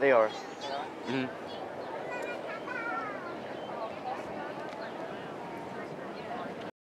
They are. Mhm.